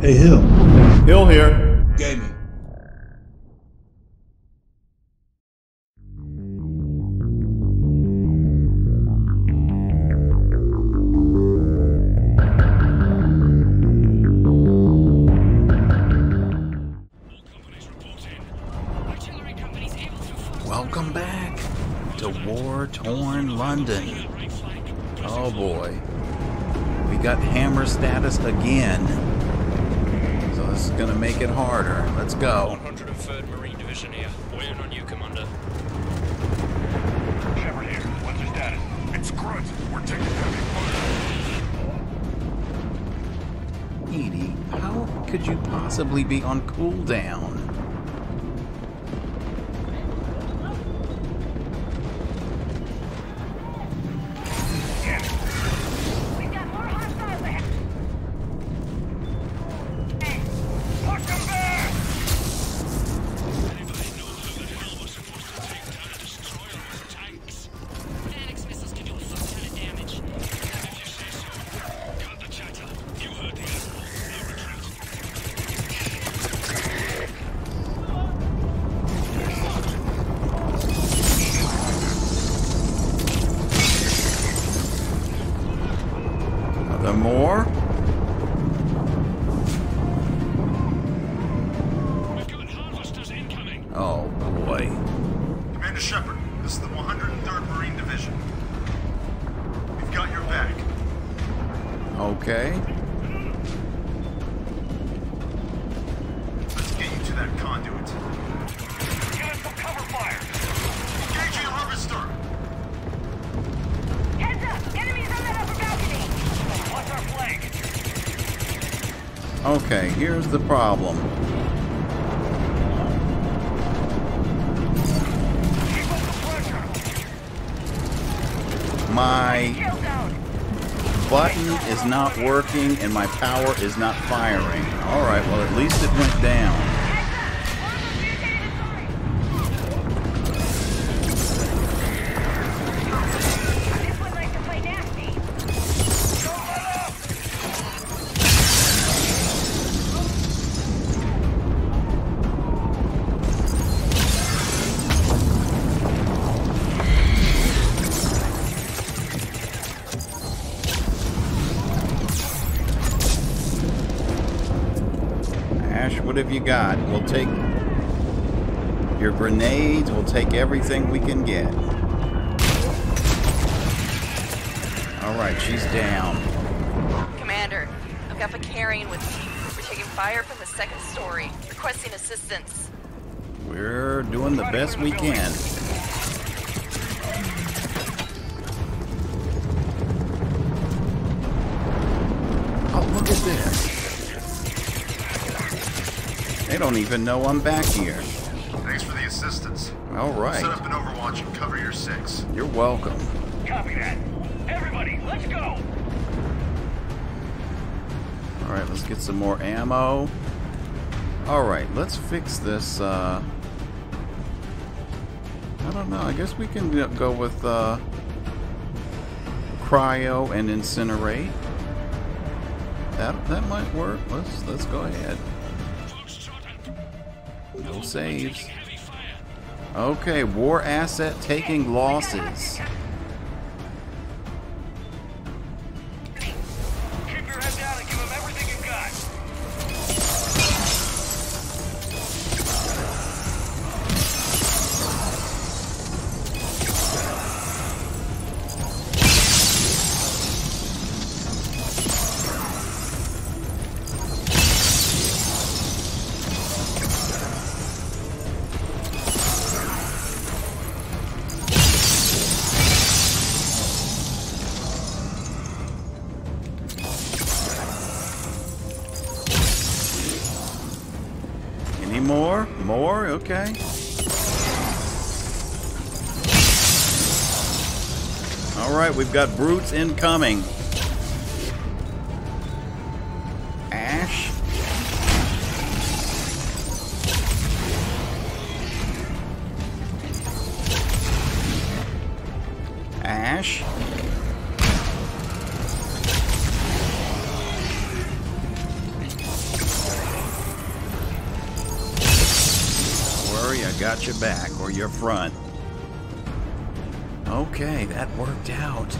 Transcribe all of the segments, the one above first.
Hey, Hill. Hill here. Gaming. Possibly be on cooldown? Okay, here's the problem. My button is not working and my power is not firing. Alright, well at least it went down. Ash, what have you got? We'll take your grenades, we'll take everything we can get. Alright, she's down. Commander, I've got Vicarian with me. We're taking fire from the second story. Requesting assistance. We're doing the best we can. They don't even know I'm back here. Thanks for the assistance. All right. Set up right. an overwatch and cover your six. You're welcome. Copy that. Everybody, let's go. All right, let's get some more ammo. All right, let's fix this. Uh, I don't know. I guess we can go- go with uh, cryo and incinerate. That that might work. Let's let's go ahead. No saves. Okay, war asset taking losses. We've got brutes incoming. Ash. Ash. Worry, I got your back or your front. Okay, that worked out.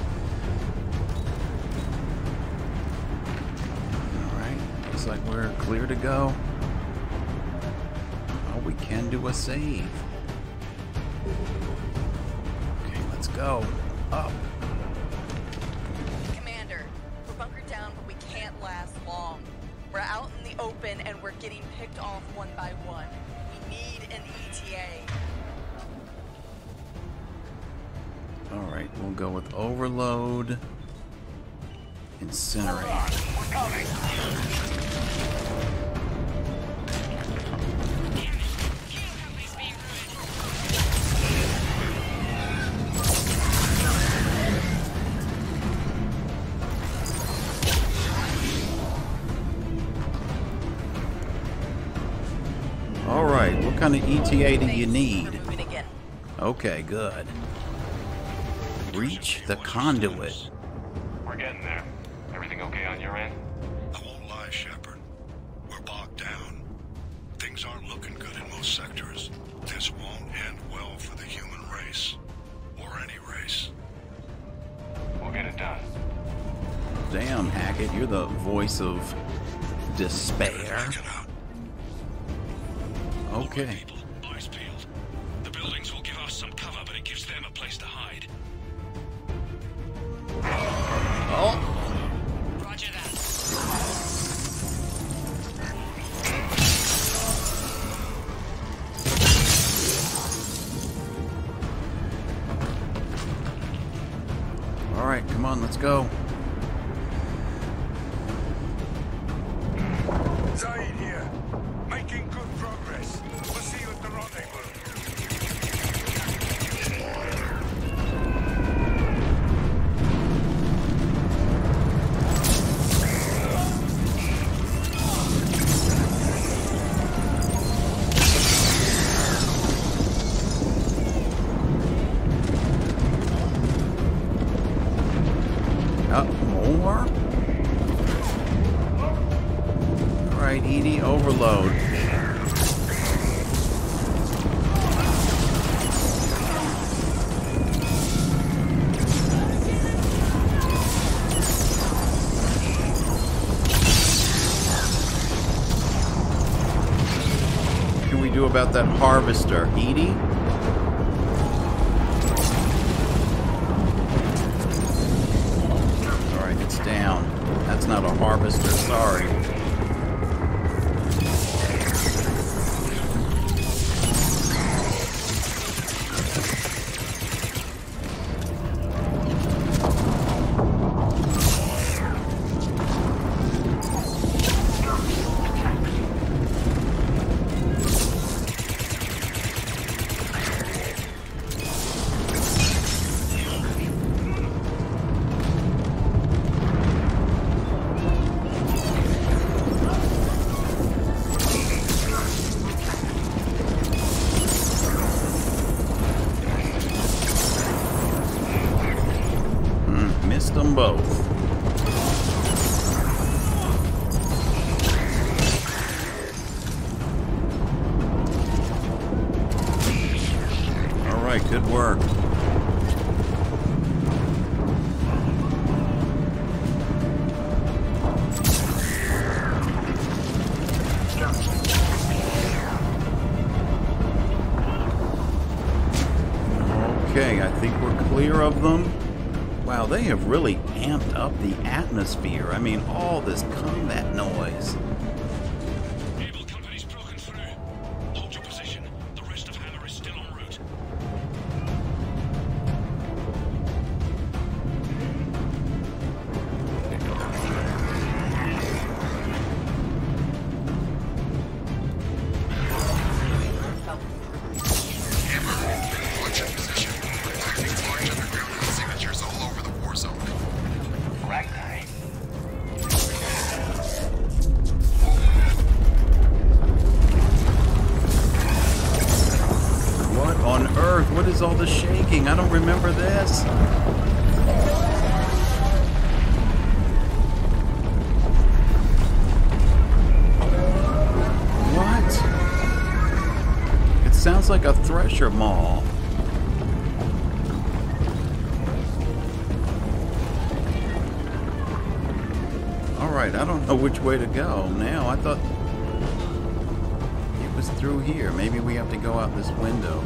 Alright, looks like we're clear to go. Oh, we can do a save. Okay, let's go. Up. Alright, we'll go with Overload. Incinerate. Alright, what kind of ETA do you need? Okay, good reach the conduit. All right, come on, let's go. mini overload. What can we do about that harvester, EDI? have really amped up the atmosphere. Which way to go now. I thought it was through here. Maybe we have to go out this window.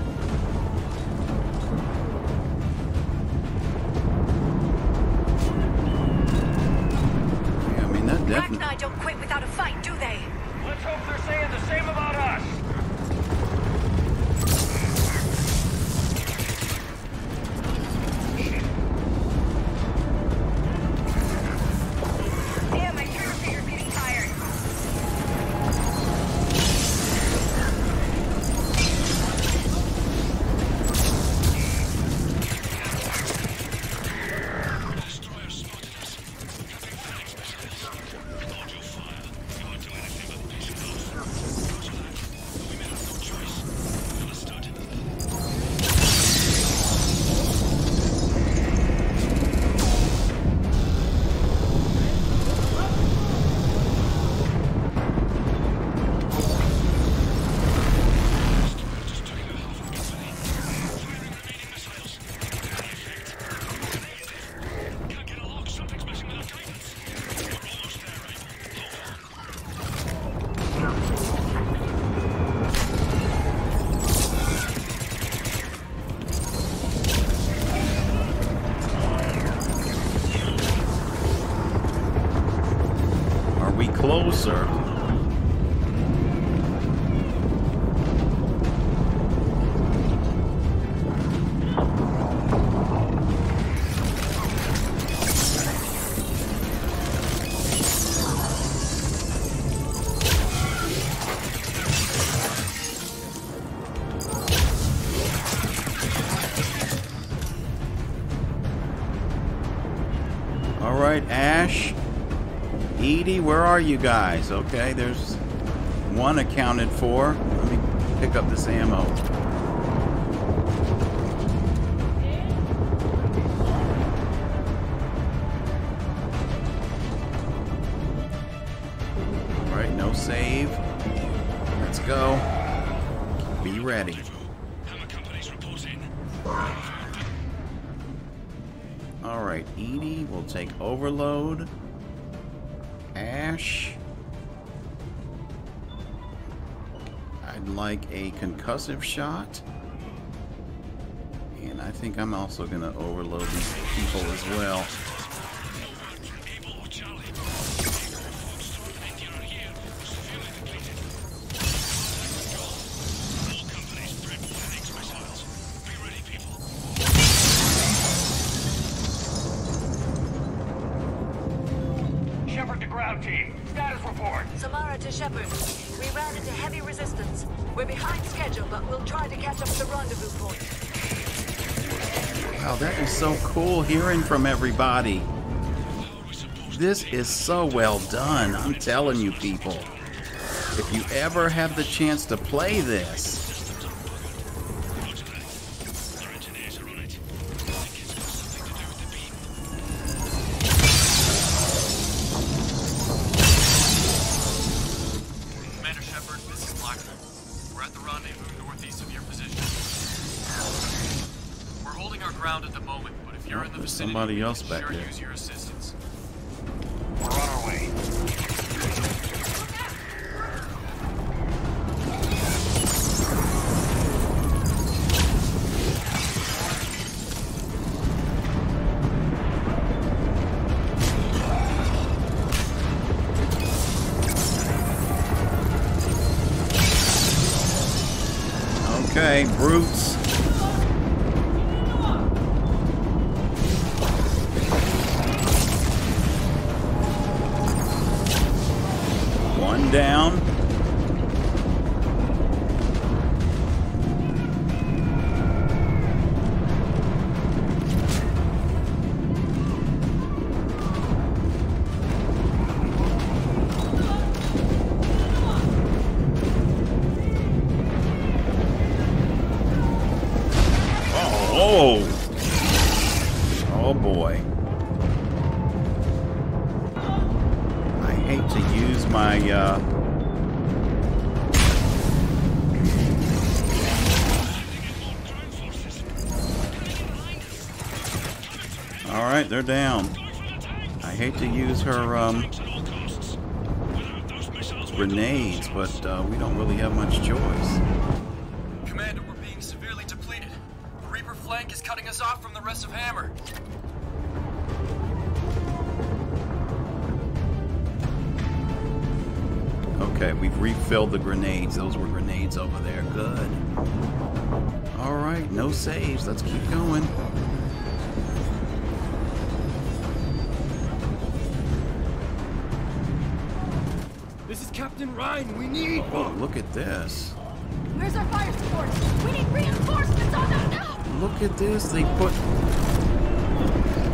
We you guys? Okay, there's one accounted for. Let me pick up this ammo. All right, no save. Let's go. Be ready. Hammer companies reporting. All right, EDI will take overload. I'd like a concussive shot. And I think I'm also going to overload these people as well. To ground team. Status report. Samara to Shepard. We ran into heavy resistance. We're behind schedule, but we'll try to catch up to the rendezvous point. Wow, that is so cool hearing from everybody. This is so well done. I'm telling you, people. If you ever have the chance to play this, somebody else back sure there. use your assistance. We're on our way. okay, brutes. Right, they're down. I hate to use her um, grenades, but uh, we don't really have much choice. Commander, we're being severely depleted. The Reaper flank is cutting us off from the rest of Hammer. Okay, we've refilled the grenades. Those were grenades over there. Good. All right, no saves. Let's keep going. Captain Ryan. We need. Oh, look at this. Where's our fire support? We need reinforcements on them now! Look at this. They put.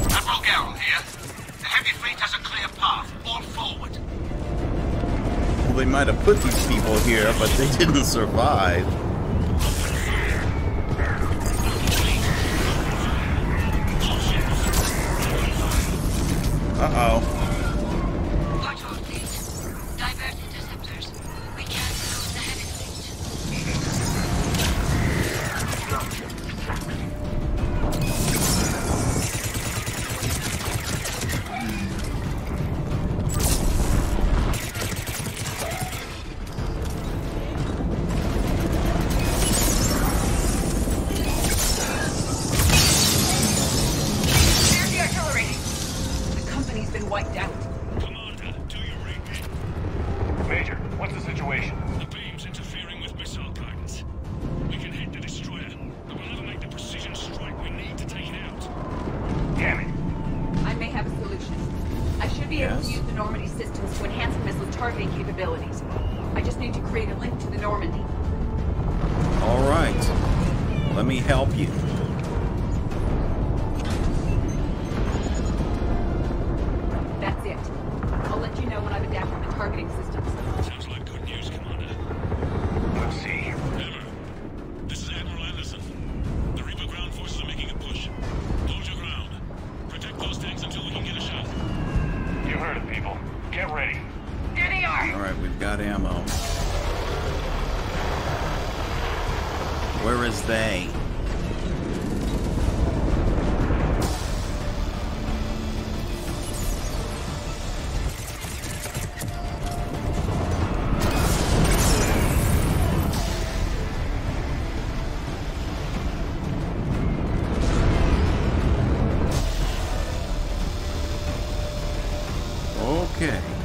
Admiral Gerrel here. The heavy fleet has a clear path. All forward. Well, they might have put these people here, but they didn't survive. Need to create a link to the Normandy. All right. Let me help you. Okay.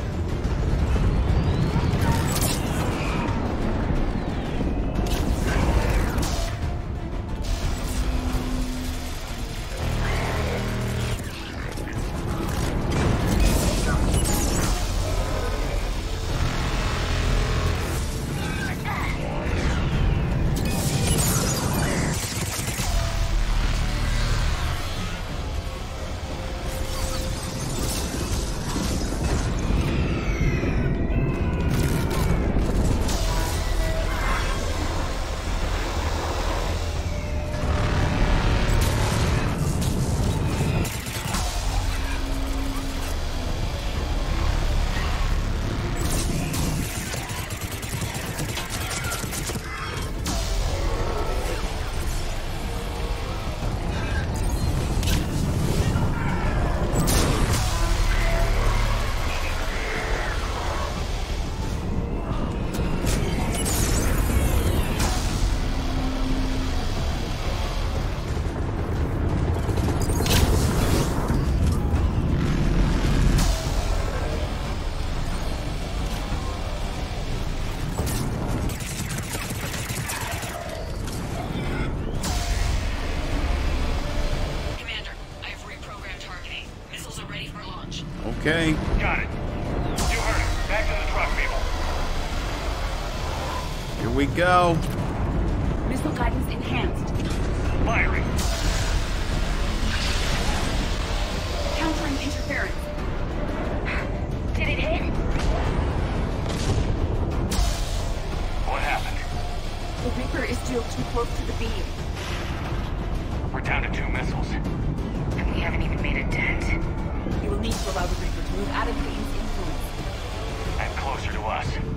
Okay. Got it. You heard it. Back to the truck, people. Here we go. Missile guidance enhanced. Firing. Countering interference. Did it hit? What happened? The Reaper is still too close to the beam. We're down to two missiles. Allow the Reaper to move out of the influence. And closer to us.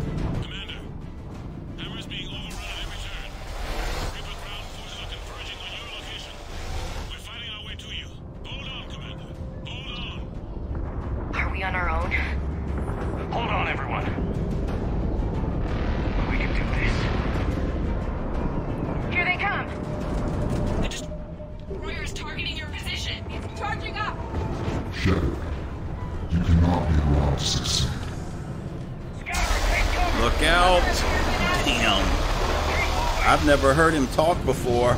Never heard him talk before.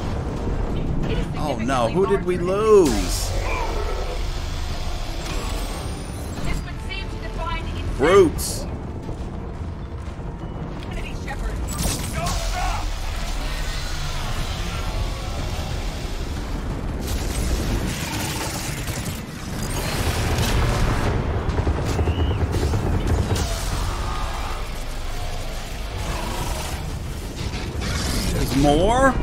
Oh no, who did we lose? More?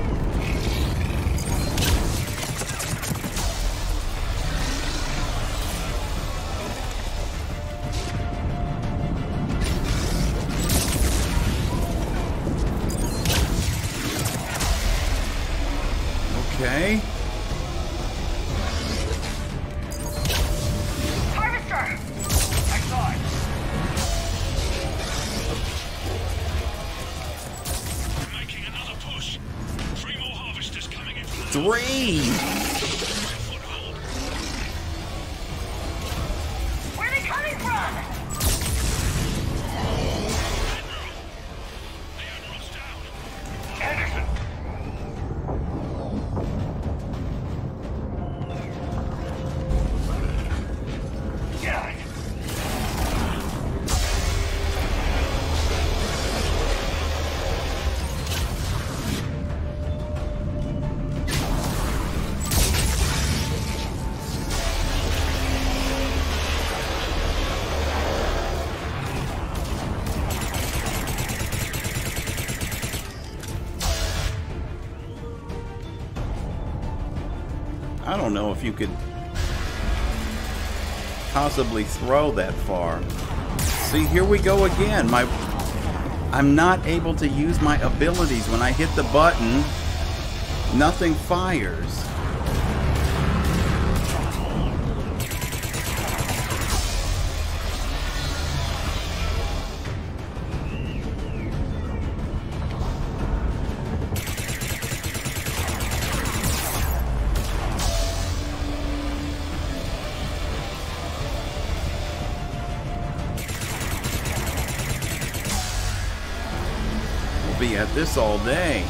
Don't know if you could possibly throw that far. See, here we go again. My I'm not able to use my abilities when I hit the button. Nothing fires. This all day.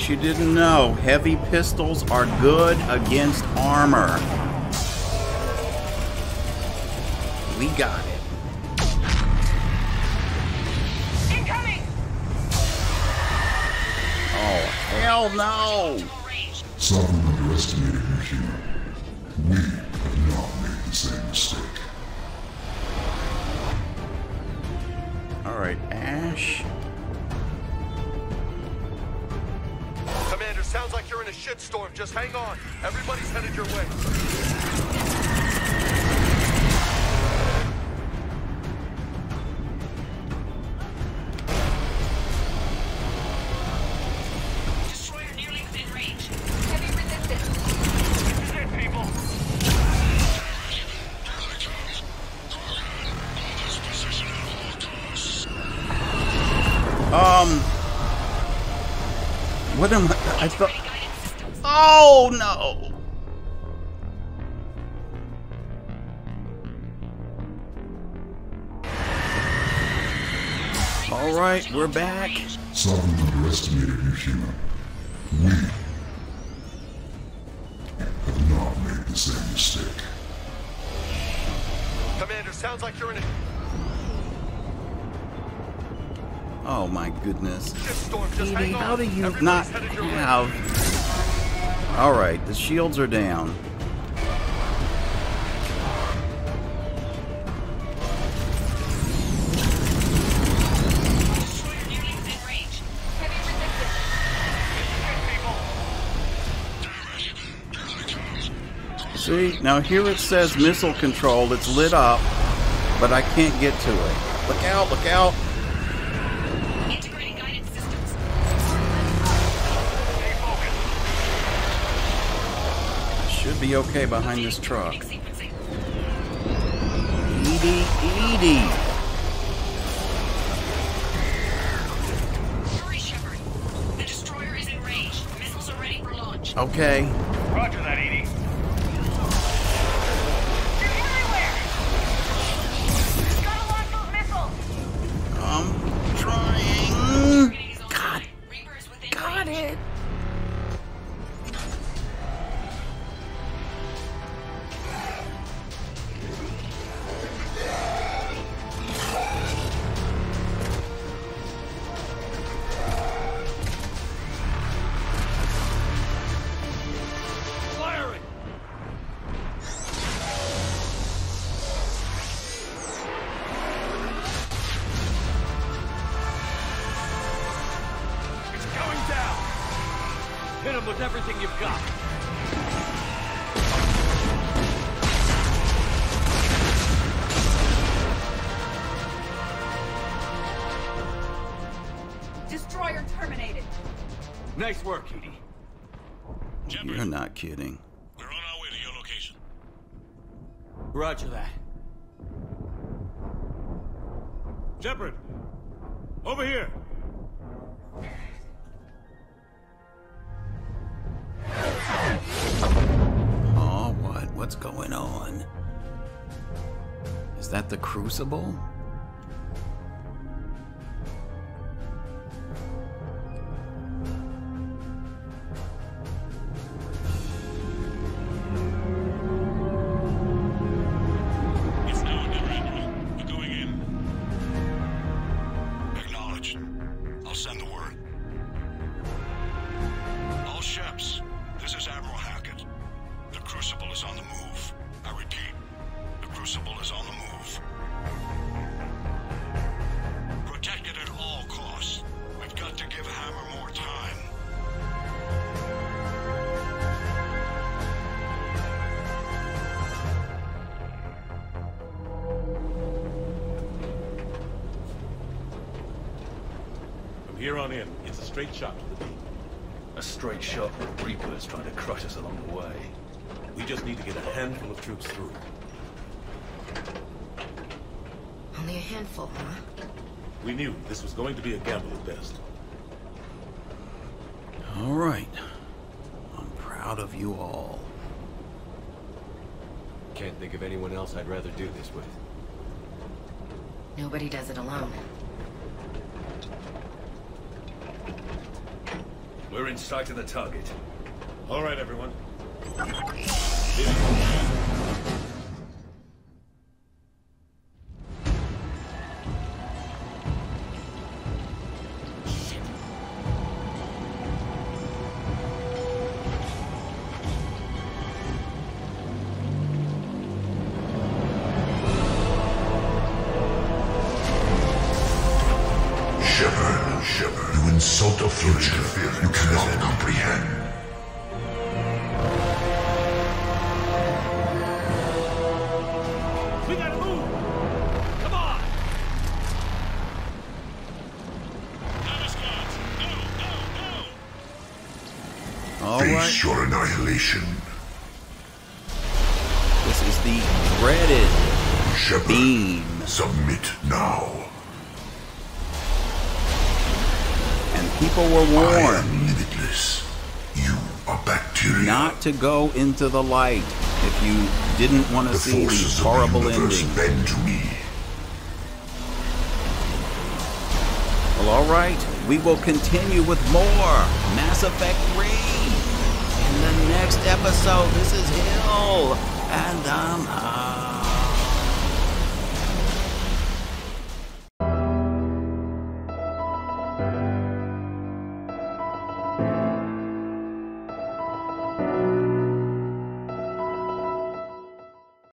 Case you didn't know, heavy pistols are good against armor. We got it. Incoming! Oh, hell no! Range. Some underestimated shitstorm. Just hang on. Everybody's headed your way. Destroyer nearly within range. Heavy resistance. This people! Um. What am I? I thought. Guidance systems. Oh no! All right, we're back. Some underestimated your human. We have not made the same mistake. Commander, sounds like you're in a... Oh my goodness. Shitstorm, just hang on. how do you Everybody's not headed your way. have... Alright, the shields are down. See, now here it says missile control. It's lit up, but I can't get to it. Look out, look out. Should be okay behind this truck. EDI, EDI. Hurry, Shepard. The destroyer is in range. Missiles are ready for launch. Okay. Roger that, Hit with everything you've got. Destroyer terminated. Nice work, EDI. You're not kidding. We're on our way to your location. Roger that. Shepard! Over here! What's going on? Is that the Crucible? Here on in, it's a straight shot to the beam. A straight shot with Reapers trying to crush us along the way. We just need to get a handful of troops through. Only a handful, huh? We knew this was going to be a gamble at best. All right. I'm proud of you all. Can't think of anyone else I'd rather do this with. Nobody does it alone. We're in sight of the target. All right, everyone. All right. Face your annihilation. This is the dreaded Shepard, beam. submit now. And people were warned. I warned am limitless. You are bacteria. not to go into the light if you didn't want to the see the horrible of the universe ending. bend to me. Well, all right. We will continue with more Mass Effect 3 in the next episode. This is Hill, and I'm out.